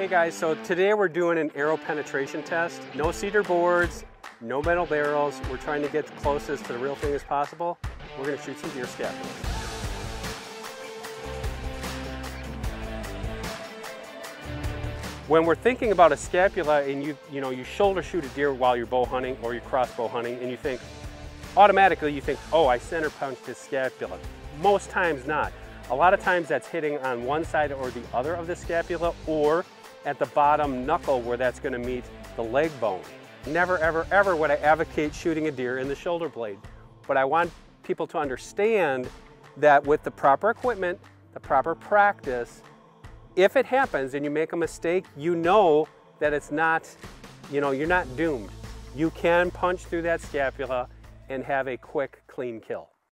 Hey guys, so today we're doing an arrow penetration test. No cedar boards, no metal barrels. We're trying to get the closest to the real thing as possible. We're gonna shoot some deer scapulas. When we're thinking about a scapula and you, you know, you shoulder shoot a deer while you're bow hunting or you're crossbow hunting and you think, automatically you think, oh, I center punched his scapula. Most times not. A lot of times that's hitting on one side or the other of the scapula or at the bottom knuckle where that's gonna meet the leg bone. Never, ever, ever would I advocate shooting a deer in the shoulder blade. But I want people to understand that with the proper equipment, the proper practice, if it happens and you make a mistake, you know that it's not, you know, you're not doomed. You can punch through that scapula and have a quick, clean kill.